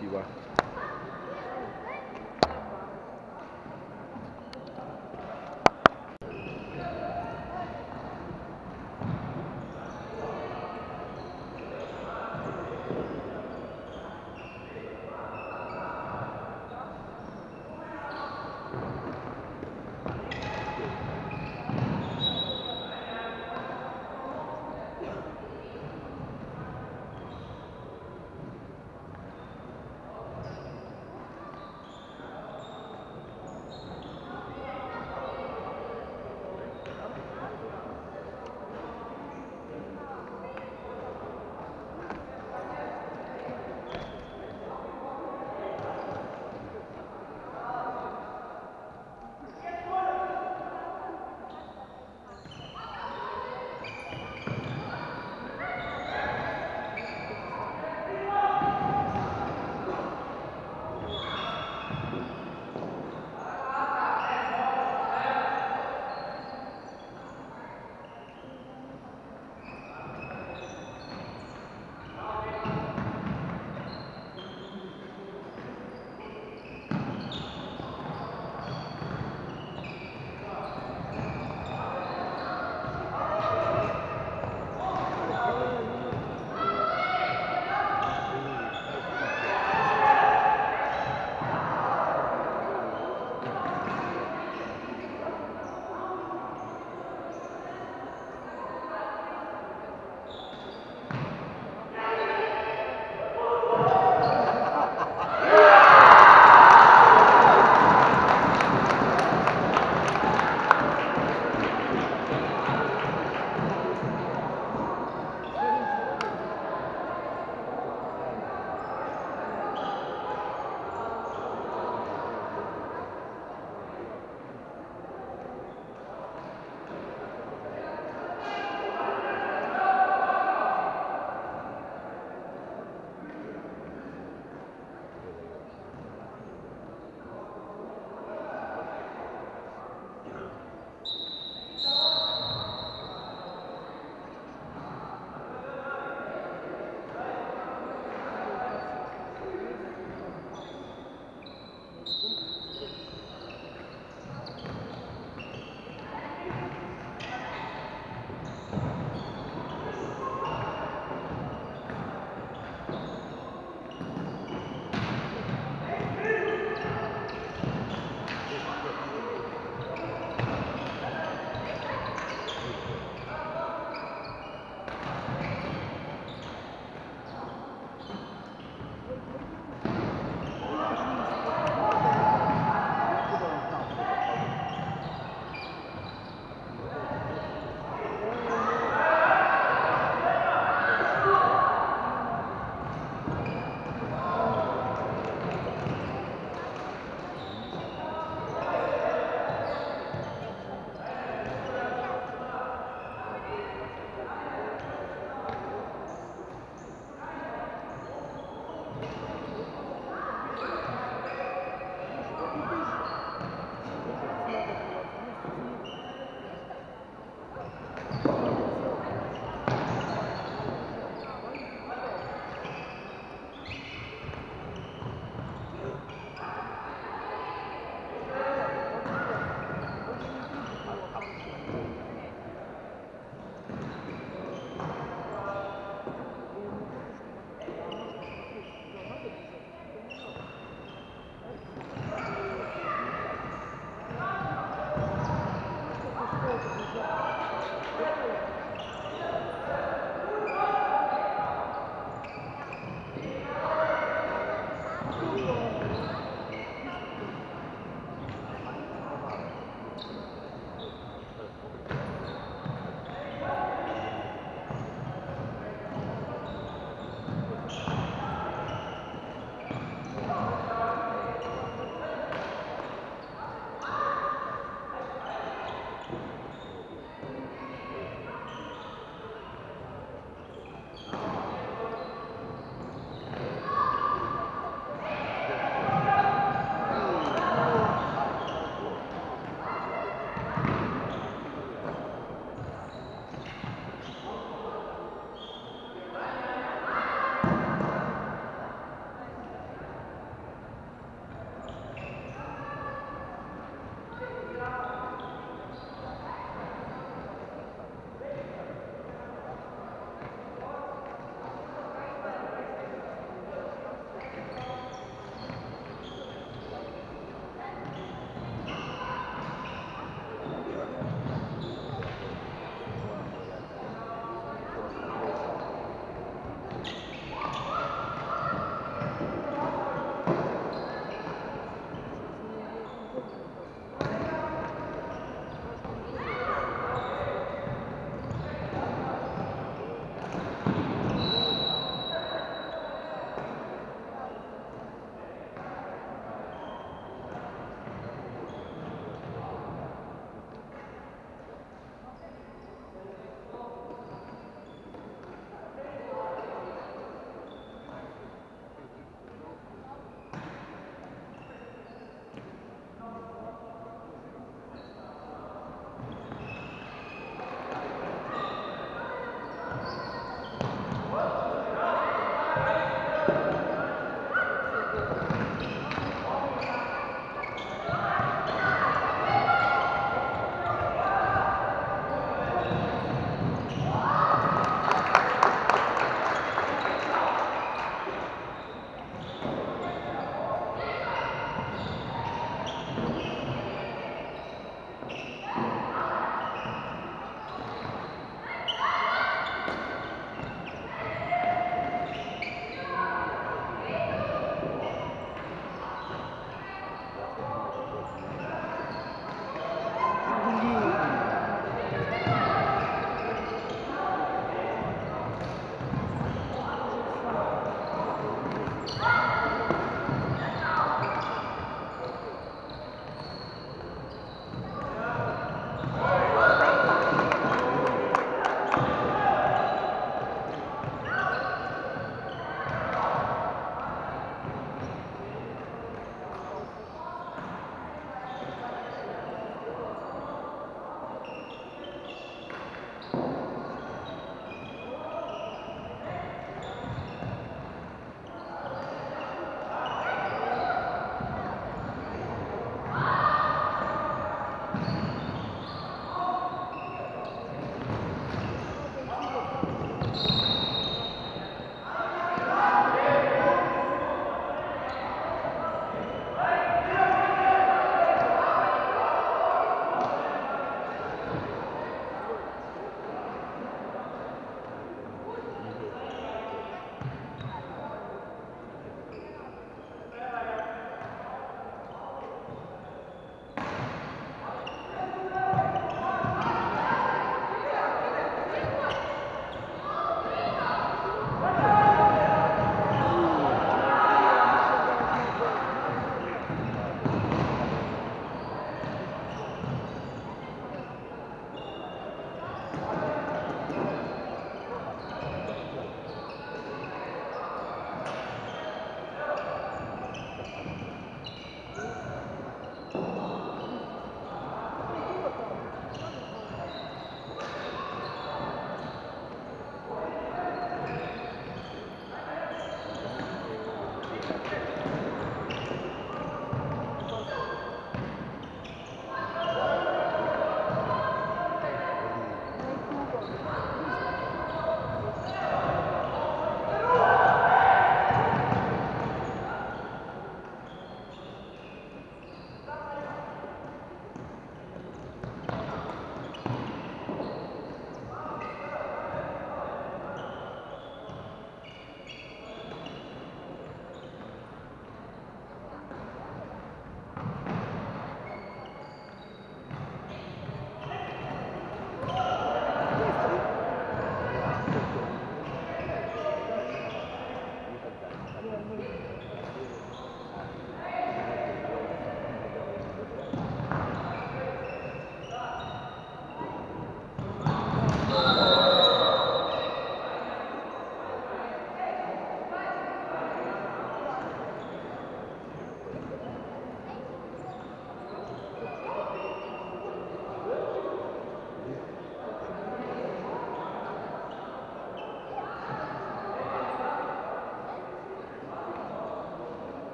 You why.